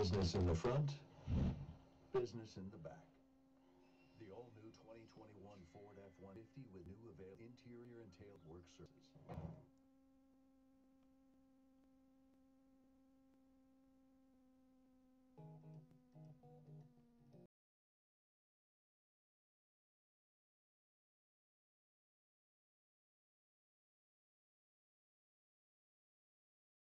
Business in the front, business in the back. The all-new 2021 Ford F-150 with new available interior and tail work services.